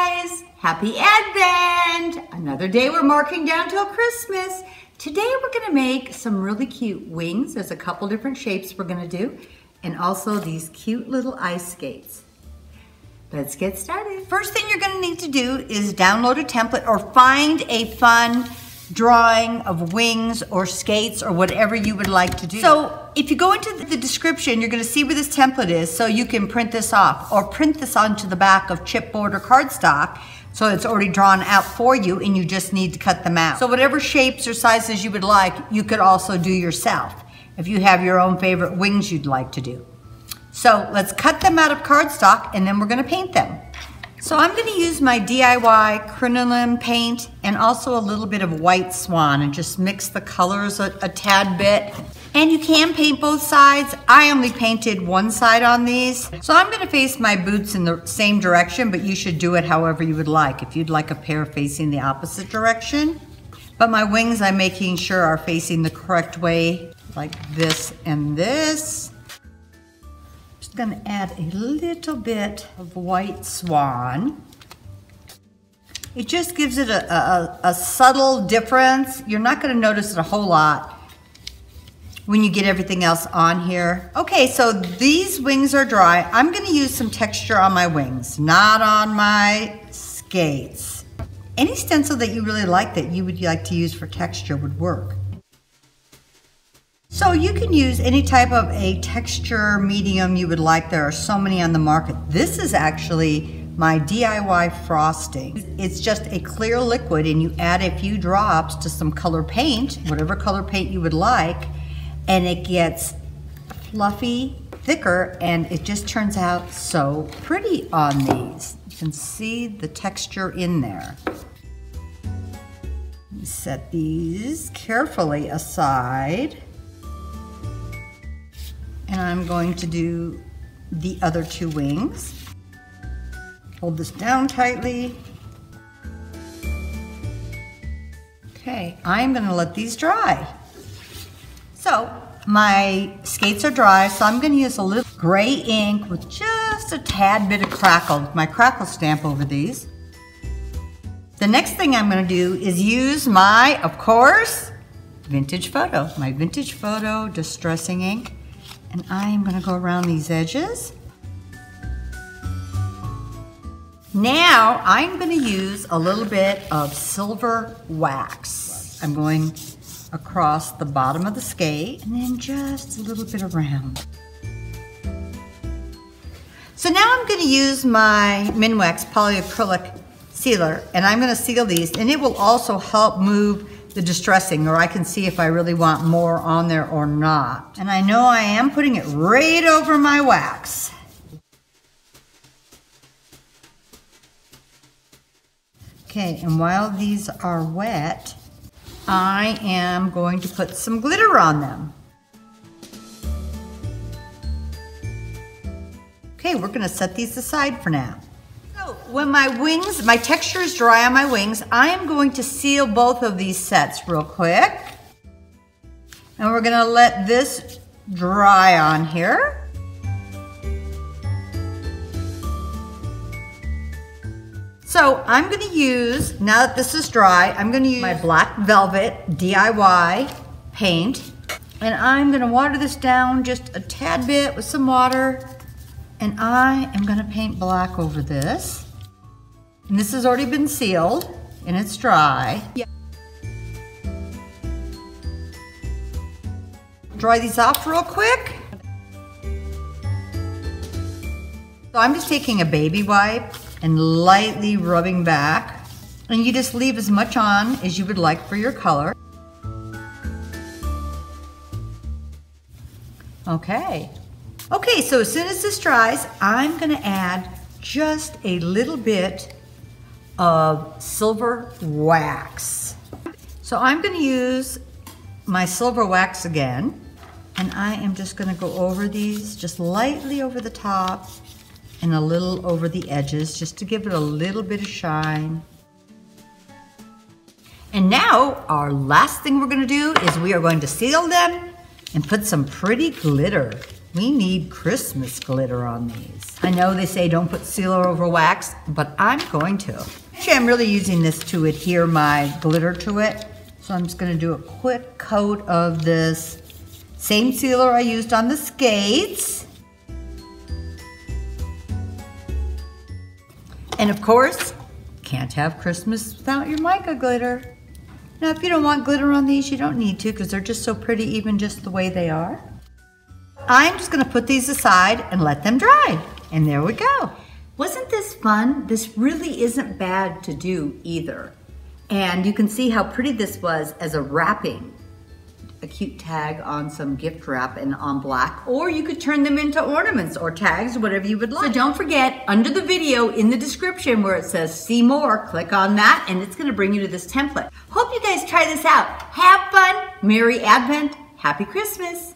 guys! Happy Advent! Another day we're marking down till Christmas. Today we're gonna make some really cute wings. There's a couple different shapes we're gonna do. And also these cute little ice skates. Let's get started. First thing you're gonna need to do is download a template or find a fun drawing of wings or skates or whatever you would like to do. So if you go into the description, you're gonna see where this template is so you can print this off or print this onto the back of chipboard or cardstock so it's already drawn out for you and you just need to cut them out. So whatever shapes or sizes you would like, you could also do yourself if you have your own favorite wings you'd like to do. So let's cut them out of cardstock and then we're gonna paint them. So I'm gonna use my DIY crinoline paint and also a little bit of white swan and just mix the colors a, a, tad bit. And you can paint both sides. I only painted one side on these. So I'm gonna face my boots in the same direction, but you should do it however you would like. If you'd like a pair facing the opposite direction. But my wings I'm making sure are facing the correct way, like this and this gonna add a little bit of white swan. It just gives it a, a, a, subtle difference. You're not gonna notice it a whole lot when you get everything else on here. Okay, so these wings are dry. I'm gonna use some texture on my wings, not on my skates. Any stencil that you really like that you would like to use for texture would work. So you can use any type of a texture medium you would like. There are so many on the market. This is actually my DIY frosting. It's just a clear liquid and you add a few drops to some color paint, whatever color paint you would like, and it gets fluffy, thicker, and it just turns out so pretty on these. You can see the texture in there. Set these carefully aside. And I'm going to do the other two wings. Hold this down tightly. Okay, I'm gonna let these dry. So, my skates are dry, so I'm gonna use a little gray ink with just a tad bit of crackle, my crackle stamp over these. The next thing I'm gonna do is use my, of course, vintage photo, my vintage photo distressing ink. And I'm gonna go around these edges. Now I'm gonna use a little bit of silver wax. I'm going across the bottom of the skate and then just a little bit around. So now I'm gonna use my Minwax polyacrylic sealer and I'm gonna seal these and it will also help move the distressing or I can see if I really want more on there or not. And I know I am putting it right over my wax. Okay, and while these are wet, I am going to put some glitter on them. Okay, we're gonna set these aside for now when my wings, my texture is dry on my wings, I am going to seal both of these sets real quick. And we're gonna let this dry on here. So I'm gonna use, now that this is dry, I'm gonna use my black velvet DIY paint and I'm gonna water this down just a tad bit with some water and I am gonna paint black over this. And this has already been sealed and it's dry. Yeah. Dry these off real quick. So I'm just taking a baby wipe and lightly rubbing back. And you just leave as much on as you would like for your color. Okay, Okay, so as soon as this dries, I'm gonna add just a little bit of silver wax. So I'm gonna use my silver wax again, and I am just gonna go over these, just lightly over the top, and a little over the edges, just to give it a little bit of shine. And now, our last thing we're gonna do is we are going to seal them and put some pretty glitter We need Christmas glitter on these. I know they say don't put sealer over wax, but I'm going to. Actually, I'm really using this to adhere my glitter to it. So I'm just gonna do a quick coat of this same sealer I used on the skates. And of course, can't have Christmas without your mica glitter. Now, if you don't want glitter on these, you don't need to because they're just so pretty even just the way they are. I'm just gonna put these aside and let them dry. And there we go. Wasn't this fun? This really isn't bad to do either. And you can see how pretty this was as a wrapping a cute tag on some gift wrap and on black, or you could turn them into ornaments or tags, whatever you would like. So don't forget, under the video in the description where it says see more, click on that and it's gonna bring you to this template. Hope you guys try this out. Have fun, Merry Advent, Happy Christmas.